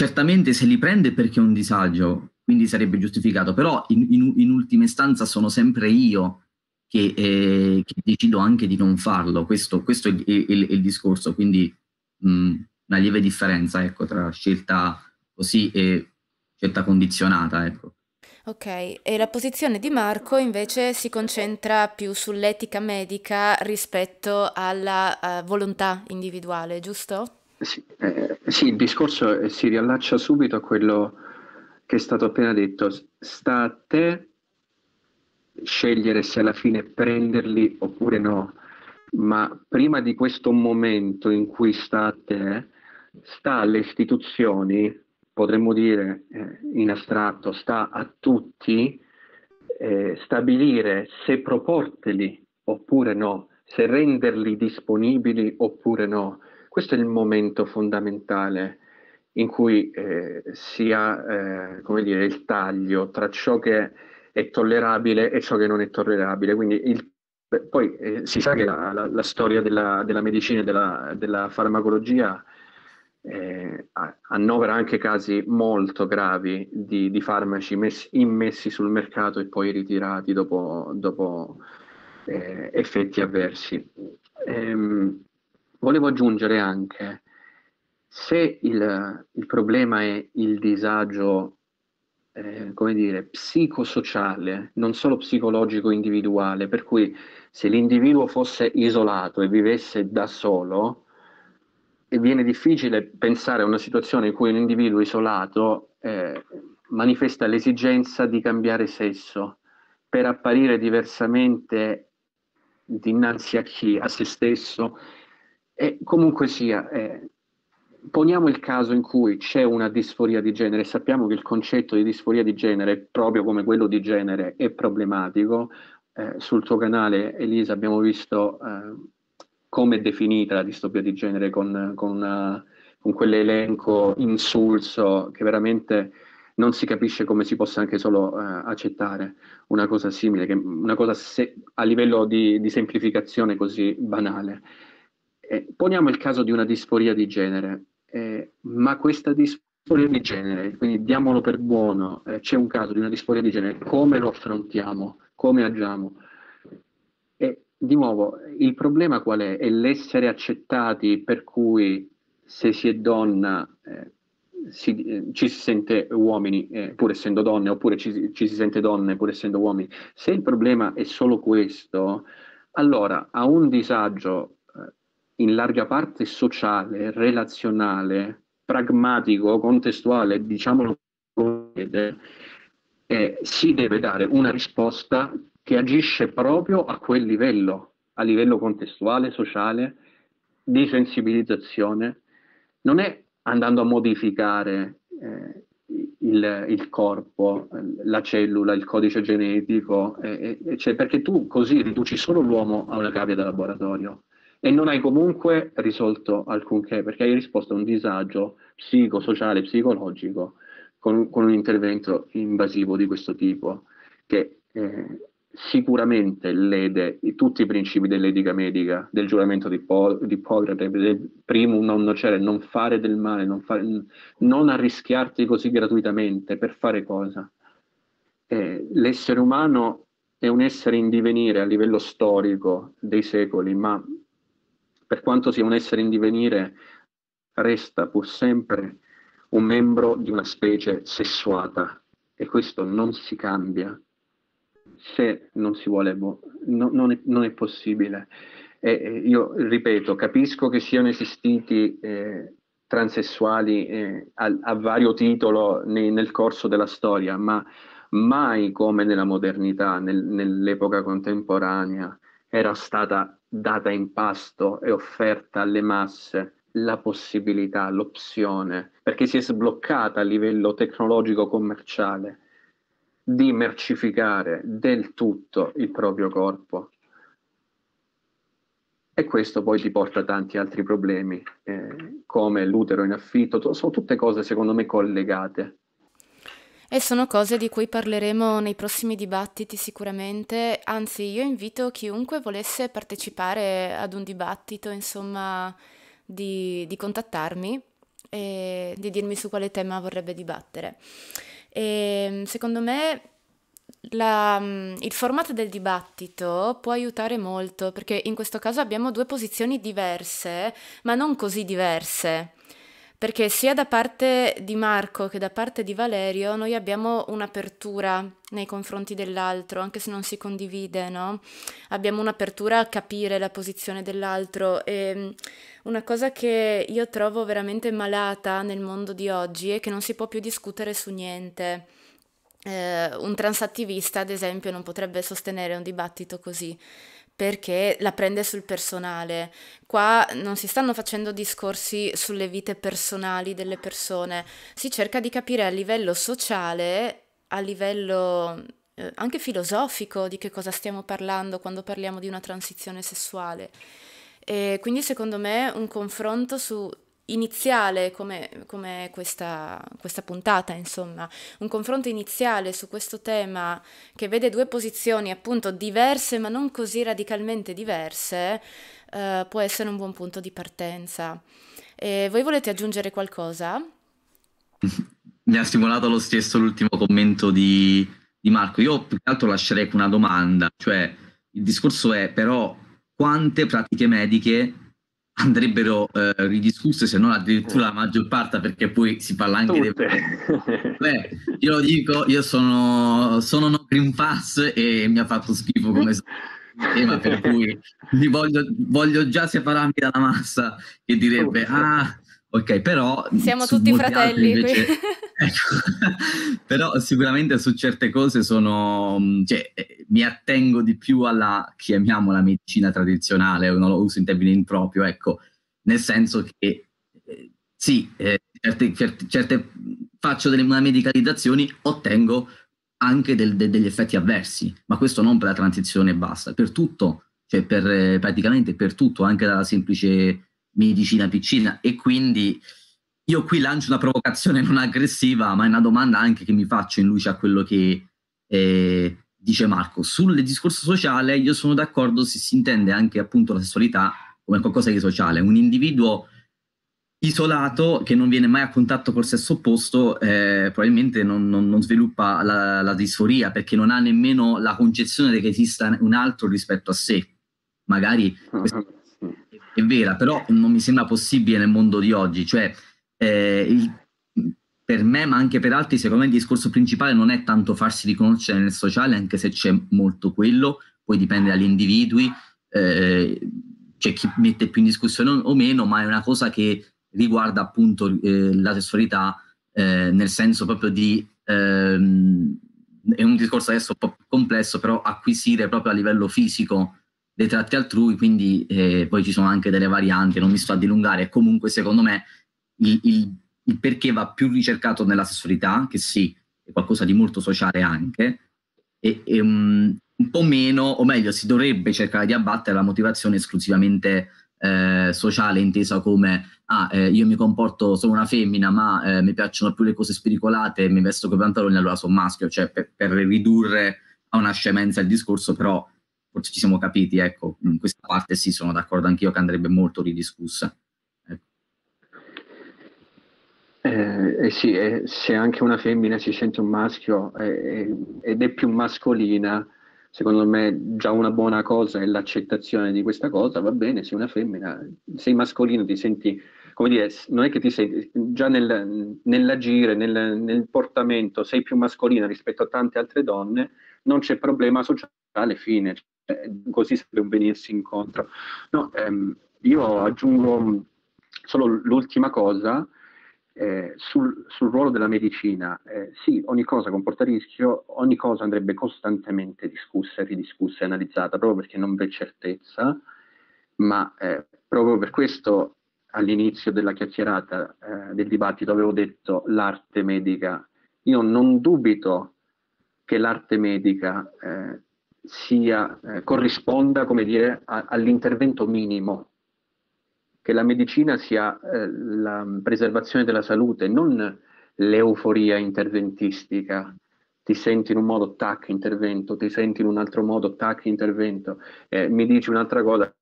certamente se li prende perché è un disagio, quindi sarebbe giustificato, però in, in, in ultima istanza sono sempre io che, eh, che, decido anche di non farlo, questo, questo è, il, il, il discorso, quindi mh, una lieve differenza ecco, tra scelta così e scelta condizionata. Ecco. Ok, e la posizione di Marco invece si concentra più sull'etica medica rispetto alla uh, volontà individuale, giusto? Sì, eh, sì, il discorso eh, si riallaccia subito a quello che è stato appena detto. Sta a te scegliere se alla fine prenderli oppure no, ma prima di questo momento in cui sta a te, sta alle istituzioni, potremmo dire eh, in astratto, sta a tutti eh, stabilire se proporteli oppure no, se renderli disponibili oppure no questo è il momento fondamentale in cui eh, si ha eh, come dire, il taglio tra ciò che è tollerabile e ciò che non è tollerabile. Quindi il, poi eh, si sa che la, la, la storia della, della, medicina e della, della farmacologia eh, annovera anche casi molto gravi di, di farmaci messi, immessi sul mercato e poi ritirati dopo, dopo eh, effetti avversi. Ehm, volevo aggiungere anche se il, il problema è il disagio, eh, come dire, psicosociale, non solo psicologico individuale, per cui se l'individuo fosse isolato e vivesse da solo, viene difficile pensare a una situazione in cui un individuo isolato eh, manifesta l'esigenza di cambiare sesso per apparire diversamente dinanzi a chi? A se stesso. E comunque sia, eh, poniamo il caso in cui c'è una disforia di genere, sappiamo che il concetto di disforia di genere, proprio come quello di genere, è problematico. Eh, sul tuo canale, Elisa, abbiamo visto eh, come è definita la distopia di genere con, con, una, con quell'elenco insulso che veramente non si capisce come si possa anche solo eh, accettare una cosa simile, che, una cosa se, a livello di, di semplificazione così banale. Eh, poniamo il caso di una disforia di genere eh, ma questa disforia di genere, quindi diamolo per buono, eh, c'è un caso di una disforia di genere, come lo affrontiamo, come agiamo? E di nuovo, il problema qual è? È l'essere accettati per cui se si è donna eh, si, eh, ci si sente uomini eh, pur essendo donne, oppure ci, ci si sente donne pur essendo uomini. Se il problema è solo questo, allora a un disagio in larga parte sociale, relazionale, pragmatico, contestuale, diciamolo come eh, si deve dare una risposta che agisce proprio a quel livello, a livello contestuale, sociale, di sensibilizzazione. Non è andando a modificare eh, il, il, corpo, la cellula, il codice genetico, eh, cioè perché tu così riduci solo l'uomo a una cavia da laboratorio e non hai comunque risolto alcunché perché hai risposto a un disagio psicosociale, psicologico con, con un intervento invasivo di questo tipo che eh, sicuramente lede tutti i principi dell'etica medica, del giuramento di, Ippocrate, del primo non nocere, non fare del male, non, fare, non arrischiarti così gratuitamente per fare cosa? Eh, l'essere umano è un essere in divenire a livello storico dei secoli, ma per quanto sia un essere in divenire, resta pur sempre un membro di una specie sessuata e questo non si cambia se non si vuole, no, non, è, non, è, possibile. E, io ripeto, capisco che siano esistiti eh, transessuali eh, a, a, vario titolo nei, nel corso della storia, ma mai come nella modernità, nel, nell'epoca contemporanea, era stata data in pasto e offerta alle masse la possibilità, l'opzione, perché si è sbloccata a livello tecnologico commerciale di mercificare del tutto il proprio corpo. E questo poi ti porta a tanti altri problemi, eh, come l'utero in affitto, sono tutte cose secondo me collegate. E sono cose di cui parleremo nei prossimi dibattiti sicuramente, anzi io invito chiunque volesse partecipare ad un dibattito, insomma, di, di contattarmi e di dirmi su quale tema vorrebbe dibattere. E secondo me la, il format del dibattito può aiutare molto perché in questo caso abbiamo due posizioni diverse, ma non così diverse perché sia da parte di Marco che da parte di Valerio noi abbiamo un'apertura nei confronti dell'altro, anche se non si condivide, no? Abbiamo un'apertura a capire la posizione dell'altro e mm, una cosa che io trovo veramente malata nel mondo di oggi è che non si può più discutere su niente. Eh, un transattivista, ad esempio, non potrebbe sostenere un dibattito così perché la prende sul personale. Qua non si stanno facendo discorsi sulle vite personali delle persone, si cerca di capire a livello sociale, a livello eh, anche filosofico di che cosa stiamo parlando quando parliamo di una transizione sessuale. E quindi secondo me un confronto su iniziale come, come questa, questa, puntata, insomma, un confronto iniziale su questo tema che vede due posizioni appunto diverse ma non così radicalmente diverse, eh, può essere un buon punto di partenza. E voi volete aggiungere qualcosa? Mi ha stimolato lo stesso l'ultimo commento di, di Marco. Io più che altro lascerei una domanda, cioè il discorso è però quante pratiche mediche andrebbero eh, ridiscusse, se non addirittura la maggior parte, perché poi si parla anche Tutte. dei... Beh, io lo dico, io sono, sono no Green Pass e mi ha fatto schifo come tema, per cui voglio, voglio, già separarmi dalla massa che direbbe, ah, ok, però... Siamo tutti fratelli. Invece, ecco, però sicuramente su certe cose sono, cioè, mi attengo di più alla, chiamiamola medicina tradizionale, non lo uso in termini improprio, ecco, nel senso che eh, sì, eh, certe, certe, certe, faccio delle medicalizzazioni, ottengo anche del, de, degli effetti avversi, ma questo non per la transizione basta, per tutto, cioè per, eh, praticamente per tutto, anche dalla semplice medicina piccina. E quindi io qui lancio una provocazione non aggressiva, ma è una domanda anche che mi faccio in luce a quello che eh, dice Marco. Sul discorso sociale io sono d'accordo se si intende anche appunto la sessualità come qualcosa di sociale, un individuo isolato che non viene mai a contatto col sesso opposto eh, probabilmente non, non, non sviluppa la, la, disforia perché non ha nemmeno la concezione che esista un altro rispetto a sé. Magari è vera, però non mi sembra possibile nel mondo di oggi. Cioè, eh, il, per me, ma anche per altri, secondo me il discorso principale non è tanto farsi riconoscere nel sociale, anche se c'è molto quello, poi dipende dagli individui, eh, c'è chi mette più in discussione o meno, ma è una cosa che riguarda appunto eh, la sessualità eh, nel senso proprio di ehm, è un discorso adesso un po' complesso, però acquisire proprio a livello fisico dei tratti altrui, quindi eh, poi ci sono anche delle varianti, non mi sto a dilungare, comunque secondo me il, il, il, perché va più ricercato nella sessualità, che sì, è qualcosa di molto sociale anche, e, e um, un po' meno, o meglio, si dovrebbe cercare di abbattere la motivazione esclusivamente eh, sociale, intesa come ah, eh, io mi comporto, sono una femmina, ma eh, mi piacciono più le cose spericolate, mi vesto con i pantaloni, allora sono maschio, cioè per, per ridurre a una scemenza il discorso, però forse ci siamo capiti, ecco, in questa parte sì, sono d'accordo anch'io che andrebbe molto ridiscussa. Ecco. Eh, eh sì, eh, se anche una femmina si sente un maschio eh, ed è più mascolina, secondo me già una buona cosa è l'accettazione di questa cosa, va bene, sei una femmina, sei mascolino, ti senti, come dire, non è che ti senti, già nel, nell'agire, nel, nel portamento sei più mascolina rispetto a tante altre donne, non c'è problema sociale, fine, eh, così sarebbe un venirsi incontro. No, ehm, io aggiungo solo l'ultima cosa eh, sul, sul, ruolo della medicina. Eh, sì, ogni cosa comporta rischio, ogni cosa andrebbe costantemente discussa, ridiscussa e analizzata, proprio perché non c'è certezza, ma eh, proprio per questo all'inizio della chiacchierata eh, del dibattito avevo detto l'arte medica. Io non dubito che l'arte medica eh, sia, eh, corrisponda come dire, a, all'intervento minimo, che la medicina sia eh, la preservazione della salute, non l'euforia interventistica. Ti senti in un modo, tac, intervento, ti senti in un altro modo, tac, intervento. Eh, mi dici un'altra cosa,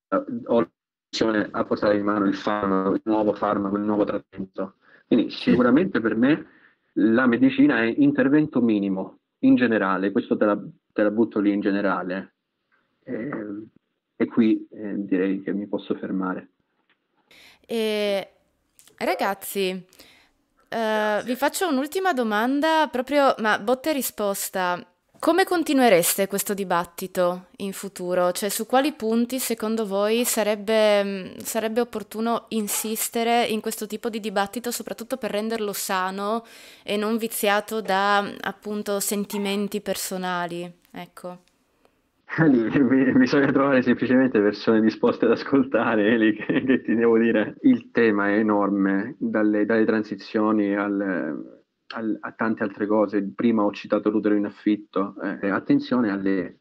ho l'opzione a portare in mano il farmaco, il nuovo farmaco, il nuovo trattamento. Quindi sicuramente per me la medicina è intervento minimo, in generale, questo te la, te la butto lì in generale. Eh, e qui eh, direi che mi posso fermare. E, ragazzi, uh, vi faccio un'ultima domanda, proprio, ma botta e risposta. Come continuereste questo dibattito in futuro? Cioè, su quali punti secondo voi sarebbe, sarebbe, opportuno insistere in questo tipo di dibattito, soprattutto per renderlo sano e non viziato da appunto sentimenti personali? Ecco. Bisogna trovare semplicemente persone disposte ad ascoltare, Eli, che, che ti devo dire. Il tema è enorme, dalle, dalle transizioni al a tante altre cose. Prima ho citato l'utero in affitto. Eh, attenzione alle,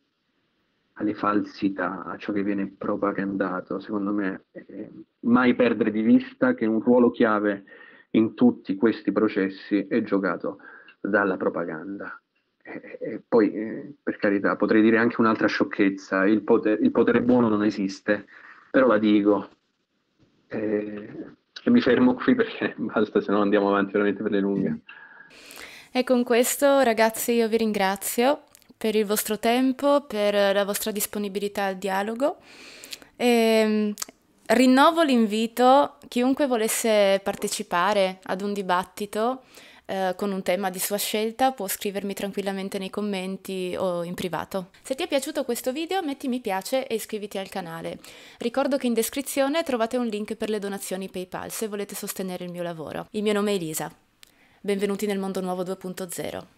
alle falsità, a ciò che viene propagandato, secondo me, eh, mai perdere di vista che un ruolo chiave in tutti questi processi è giocato dalla propaganda. E, e poi, eh, per carità, potrei dire anche un'altra sciocchezza, il potere, il potere buono non esiste, però la dico. Eh, e mi fermo qui perché basta, se no andiamo avanti veramente per le lunghe. E con questo, ragazzi, io vi ringrazio per il vostro tempo, per la vostra disponibilità al dialogo. E, ehm, rinnovo l'invito, chiunque volesse partecipare ad un dibattito eh, con un tema di sua scelta può scrivermi tranquillamente nei commenti o in privato. Se ti è piaciuto questo video metti mi piace e iscriviti al canale. Ricordo che in descrizione trovate un link per le donazioni PayPal se volete sostenere il mio lavoro. Il mio nome è Elisa. Benvenuti nel mondo nuovo 2.0.